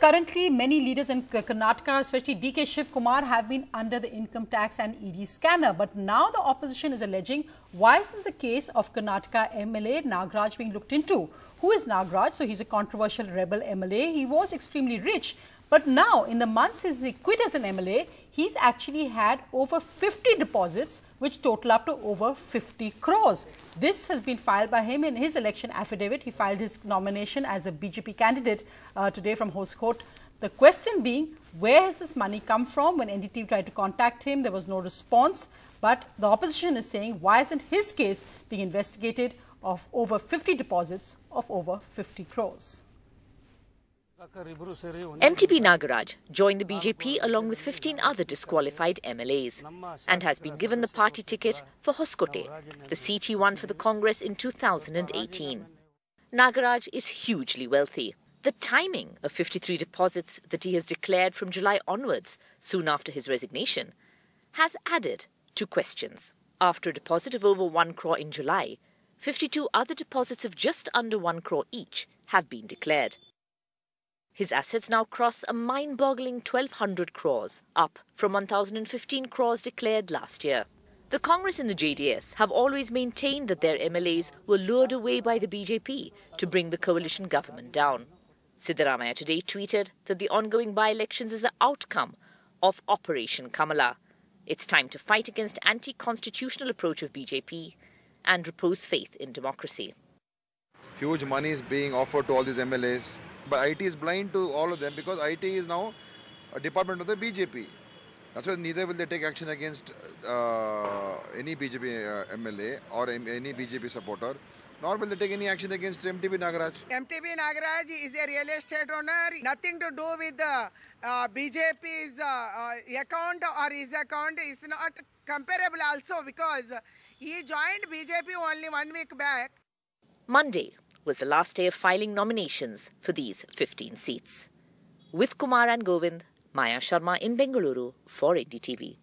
Currently, many leaders in Karnataka, especially DK Shiv Kumar, have been under the income tax and ED scanner. But now the opposition is alleging why isn't the case of Karnataka MLA Nagaraj being looked into? Who is Nagaraj? So he's a controversial rebel MLA. He was extremely rich. But now, in the months since he quit as an MLA, he's actually had over 50 deposits, which total up to over 50 crores. This has been filed by him in his election affidavit. He filed his nomination as a BJP candidate uh, today from Hoskote. The question being, where has this money come from? When NDTV tried to contact him, there was no response. But the opposition is saying, why isn't his case being investigated of over 50 deposits of over 50 crores? MTB Nagaraj joined the BJP along with 15 other disqualified MLAs and has been given the party ticket for Hoskote, the seat he won for the Congress in 2018. Nagaraj is hugely wealthy. The timing of 53 deposits that he has declared from July onwards, soon after his resignation, has added to questions. After a deposit of over 1 crore in July, 52 other deposits of just under 1 crore each have been declared. His assets now cross a mind-boggling 1200 crores, up from 1015 crores declared last year. The Congress and the JDS have always maintained that their MLAs were lured away by the BJP to bring the coalition government down. Siddaramaiah today tweeted that the ongoing by-elections is the outcome of Operation Kamala. It's time to fight against anti-constitutional approach of BJP and repose faith in democracy. Huge money is being offered to all these MLAs but IT is blind to all of them because IT is now a department of the BJP. That's why neither will they take action against uh, any BJP uh, MLA or any BJP supporter, nor will they take any action against MTB Nagaraj. MTB Nagaraj is a real estate owner, nothing to do with the uh, BJP's uh, uh, account or his account is not comparable also because he joined BJP only one week back. Monday, was the last day of filing nominations for these 15 seats. With Kumar and Govind, Maya Sharma in Bengaluru for NDTV.